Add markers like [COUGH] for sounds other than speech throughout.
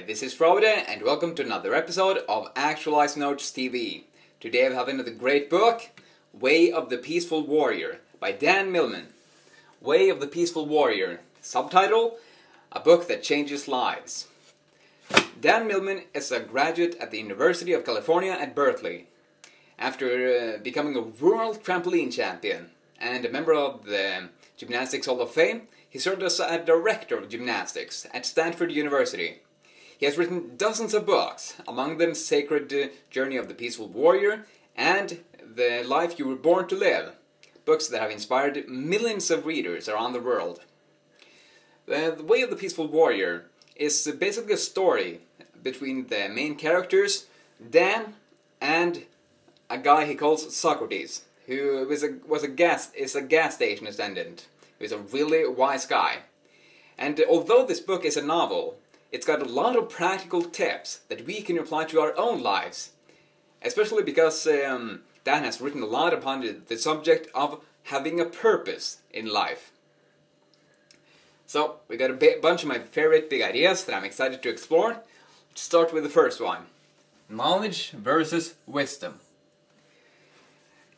Hi, this is Frode, and welcome to another episode of Actualize Notes TV. Today I have another great book, Way of the Peaceful Warrior, by Dan Millman. Way of the Peaceful Warrior, subtitle, A Book That Changes Lives. Dan Millman is a graduate at the University of California at Berkeley. After uh, becoming a world trampoline champion and a member of the Gymnastics Hall of Fame, he served as a director of gymnastics at Stanford University. He has written dozens of books, among them Sacred Journey of the Peaceful Warrior and The Life You Were Born to Live, books that have inspired millions of readers around the world. The Way of the Peaceful Warrior is basically a story between the main characters, Dan and a guy he calls Socrates, who was a, was a gas, is a gas station attendant who's a really wise guy. And although this book is a novel, it's got a lot of practical tips that we can apply to our own lives. Especially because um, Dan has written a lot upon the, subject of having a purpose in life. So, we got a bunch of my favorite big ideas that I'm excited to explore. Let's start with the first one knowledge versus wisdom.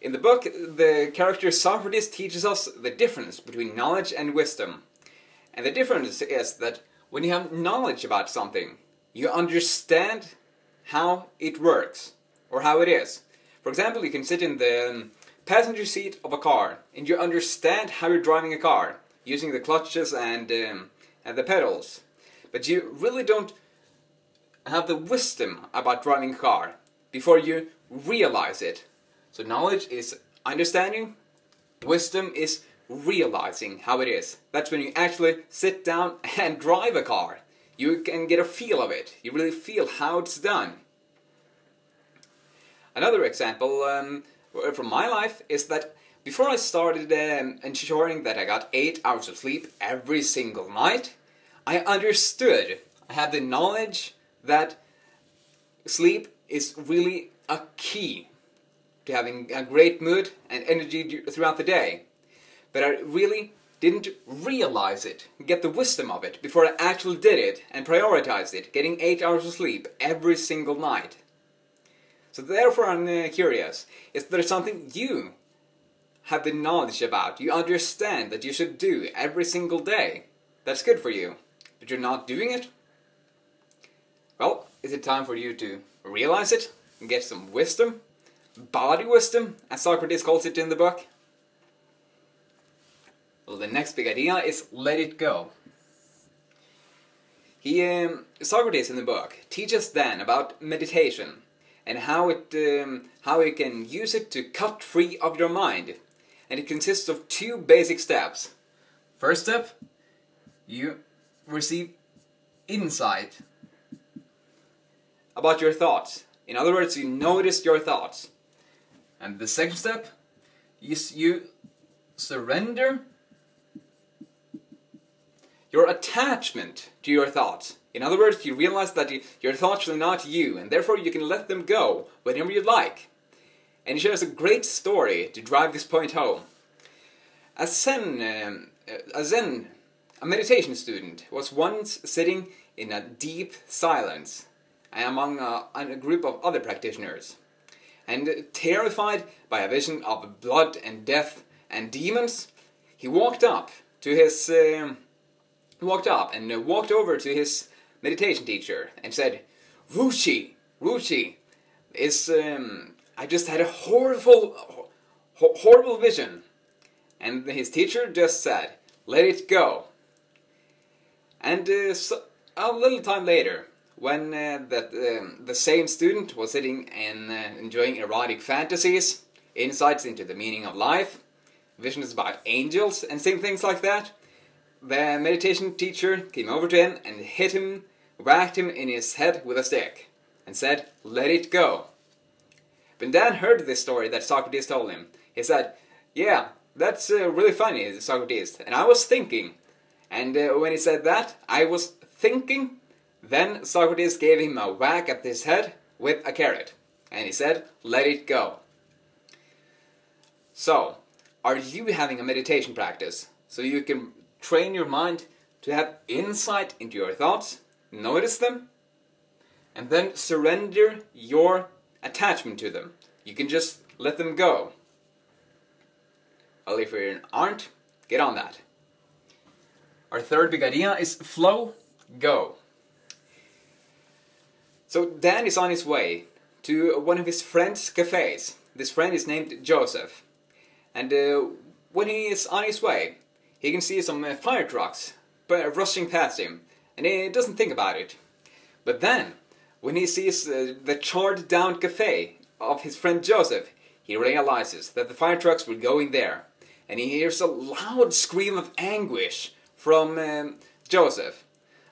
In the book, the character Socrates teaches us the difference between knowledge and wisdom. And the difference is that when you have knowledge about something, you understand how it works, or how it is. For example, you can sit in the um, passenger seat of a car, and you understand how you're driving a car, using the clutches and, um, and the pedals. But you really don't have the wisdom about driving a car before you realize it so knowledge is understanding, wisdom is realizing how it is. That's when you actually sit down [LAUGHS] and drive a car. You can get a feel of it. You really feel how it's done. Another example um, from my life is that before I started um, ensuring that I got 8 hours of sleep every single night, I understood, I had the knowledge that sleep is really a key to having a great mood and energy throughout the day. But I really didn't realize it, get the wisdom of it, before I actually did it and prioritized it, getting 8 hours of sleep every single night. So therefore I'm uh, curious, is there something you have the knowledge about, you understand that you should do every single day, that's good for you, but you're not doing it? Well, is it time for you to realize it and get some wisdom body wisdom, as Socrates calls it in the book? Well, the next big idea is let it go. He, um, Socrates in the book teaches then about meditation and how it um, how you can use it to cut free of your mind. And it consists of two basic steps. First step, you receive insight about your thoughts. In other words, you notice your thoughts. And the second step is you surrender your attachment to your thoughts. In other words, you realize that your thoughts are not you, and therefore you can let them go whenever you like. And he shares a great story to drive this point home. A Zen, um, a Zen, a meditation student, was once sitting in a deep silence among a, a group of other practitioners and terrified by a vision of blood and death and demons, he walked up to his uh, walked up and walked over to his meditation teacher and said, "Roshi, Roshi, is um, I just had a horrible, ho horrible vision," and his teacher just said, "Let it go." And uh, so, a little time later, when uh, that um, the same student was sitting and uh, enjoying erotic fantasies, insights into the meaning of life, visions about angels, and same things like that, the meditation teacher came over to him and hit him, whacked him in his head with a stick, and said, "Let it go." When Dan heard this story that Socrates told him, he said, "Yeah, that's uh, really funny, Socrates." And I was thinking, and uh, when he said that, I was thinking then Socrates gave him a whack at his head with a carrot, and he said, Let it go. So, are you having a meditation practice so you can train your mind to have insight into your thoughts, notice them, and then surrender your attachment to them. You can just let them go. Well, if you aren't, get on that. Our third big idea is flow, go. So Dan is on his way to one of his friend's cafes. This friend is named Joseph. And uh, when he is on his way, he can see some uh, fire trucks rushing past him, and he doesn't think about it. But then, when he sees uh, the charred down cafe of his friend Joseph, he realizes that the fire trucks were going there, and he hears a loud scream of anguish from um, Joseph.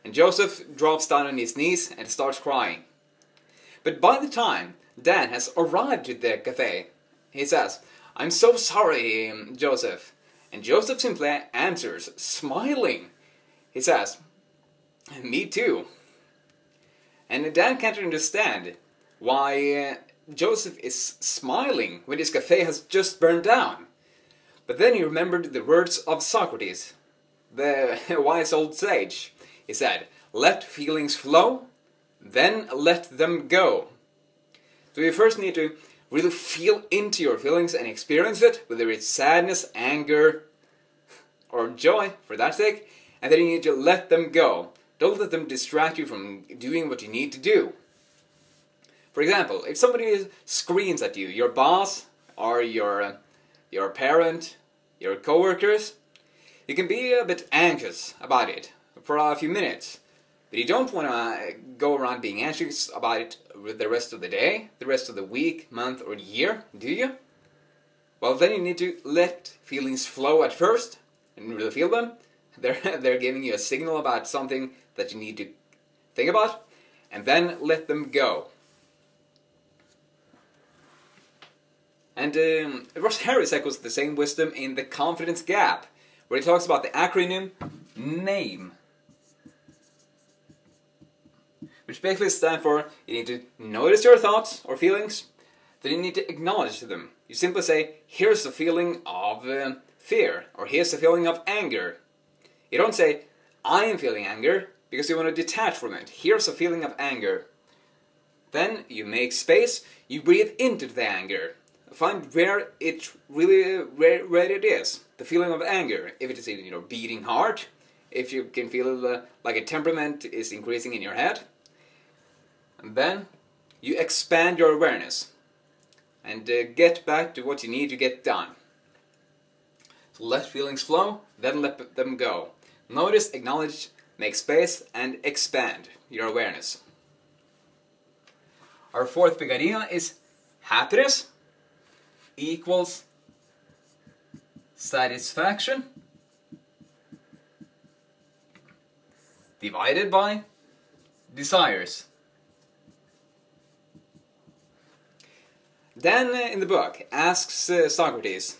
And Joseph drops down on his knees and starts crying. But by the time Dan has arrived at the cafe, he says, I'm so sorry, um, Joseph. And Joseph simply answers, smiling. He says, Me too. And Dan can't understand why uh, Joseph is smiling when his cafe has just burned down. But then he remembered the words of Socrates, the [LAUGHS] wise old sage. He said, Let feelings flow, then let them go. So you first need to really feel into your feelings and experience it, whether it's sadness, anger, or joy, for that sake, and then you need to let them go. Don't let them distract you from doing what you need to do. For example, if somebody screams at you, your boss or your your parent, your coworkers, you can be a bit anxious about it for a few minutes. But you don't want to go around being anxious about it the rest of the day, the rest of the week, month, or year, do you? Well, then you need to let feelings flow at first and really feel them. [LAUGHS] They're, they're giving you a signal about something that you need to think about, and then let them go. And um, Russ Harris echoes the same wisdom in The Confidence Gap, where he talks about the acronym NAME. Which basically stands for you need to notice your thoughts or feelings, then you need to acknowledge them. You simply say, here's the feeling of uh, fear, or here's the feeling of anger. You don't say, I am feeling anger, because you want to detach from it. Here's a feeling of anger. Then you make space, you breathe into the anger. Find where it really, where, where it is. The feeling of anger. If it is in your beating heart, if you can feel uh, like a temperament is increasing in your head. And then you expand your awareness and uh, get back to what you need to get done. So let feelings flow, then let them go. Notice, acknowledge, make space, and expand your awareness. Our fourth idea is happiness equals satisfaction divided by desires. Dan, uh, in the book, asks uh, Socrates,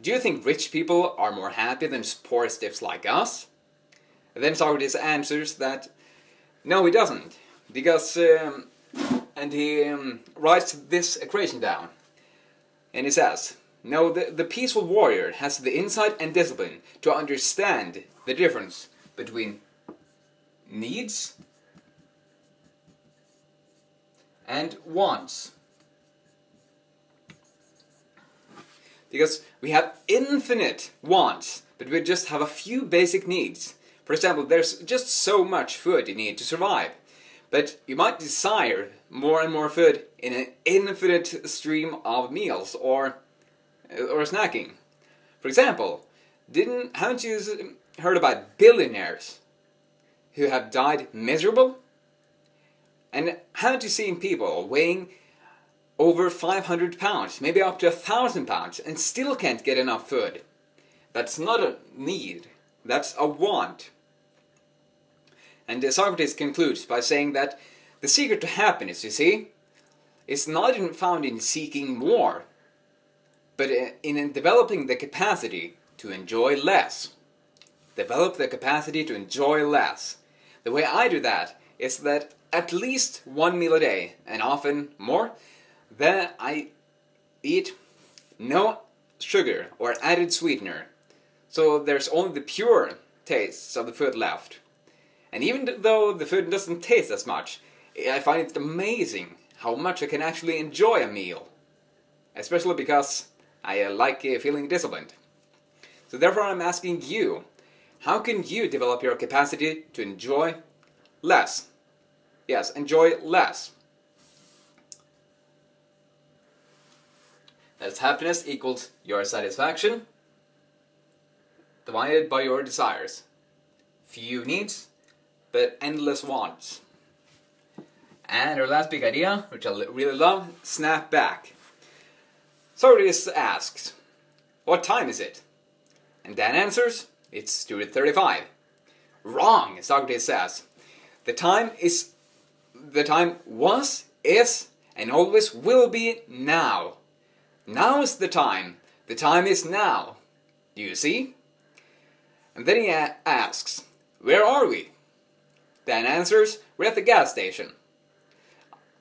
Do you think rich people are more happy than poor stiffs like us? Then Socrates answers that no, he doesn't, because um, and he um, writes this equation down, and he says, no, the, the peaceful warrior has the insight and discipline to understand the difference between needs and wants. Because we have infinite wants, but we just have a few basic needs. For example, there's just so much food you need to survive. But you might desire more and more food in an infinite stream of meals or or snacking. For example, didn't haven't you heard about billionaires who have died miserable? And haven't you seen people weighing over 500 pounds, maybe up to a thousand pounds, and still can't get enough food? That's not a need, that's a want. And Socrates concludes by saying that the secret to happiness, you see, is not found in seeking more, but in developing the capacity to enjoy less. Develop the capacity to enjoy less. The way I do that is that at least one meal a day, and often more, then I eat no sugar or added sweetener. So there's only the pure tastes of the food left. And even though the food doesn't taste as much, I find it amazing how much I can actually enjoy a meal. Especially because I uh, like uh, feeling disciplined. So therefore I'm asking you, how can you develop your capacity to enjoy less? Yes, enjoy less. That's happiness equals your satisfaction divided by your desires. Few needs, but endless wants. And our last big idea, which I really love, snap back. Socrates asks, What time is it? And Dan answers, It's 2.35. Wrong, Socrates says. The time is, the time was, is, and always will be now. Now is the time. The time is now. Do you see? And then he asks, Where are we? Dan answers, We're at the gas station.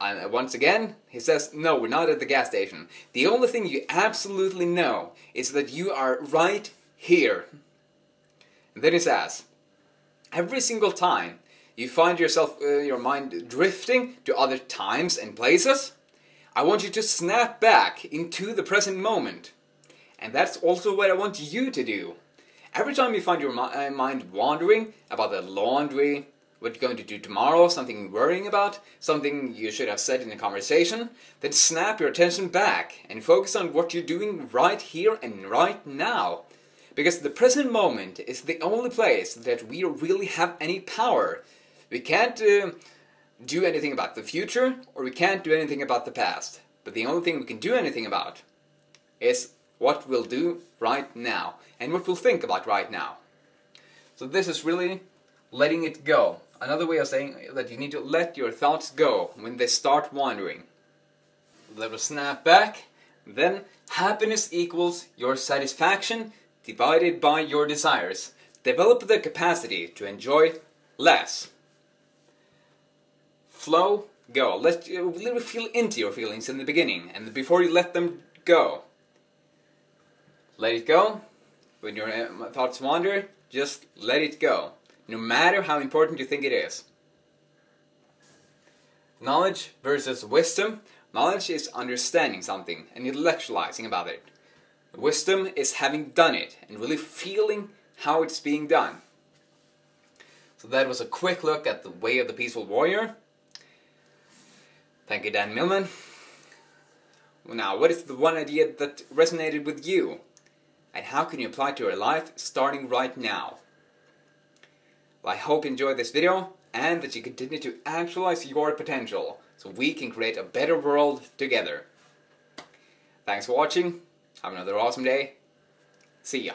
And once again, he says, No, we're not at the gas station. The only thing you absolutely know is that you are right here. And then he says, Every single time you find yourself, uh, your mind drifting to other times and places, I want you to snap back into the present moment. And that's also what I want you to do. Every time you find your uh, mind wandering about the laundry, what you're going to do tomorrow, something you're worrying about, something you should have said in a conversation, then snap your attention back and focus on what you're doing right here and right now. Because the present moment is the only place that we really have any power. We can't uh, do anything about the future, or we can't do anything about the past. But the only thing we can do anything about is what we'll do right now, and what we'll think about right now. So this is really letting it go. Another way of saying that you need to let your thoughts go when they start wandering. Let us snap back. Then happiness equals your satisfaction divided by your desires. Develop the capacity to enjoy less. Flow, go. Let you literally feel into your feelings in the beginning, and before you let them go, let it go. When your uh, thoughts wander, just let it go no matter how important you think it is. Knowledge versus wisdom. Knowledge is understanding something and intellectualizing about it. Wisdom is having done it and really feeling how it's being done. So that was a quick look at the way of the peaceful warrior. Thank you, Dan Millman. Now, what is the one idea that resonated with you? And how can you apply it to your life starting right now? Well, I hope you enjoyed this video and that you continue to actualize your potential so we can create a better world together. Thanks for watching. Have another awesome day. See ya.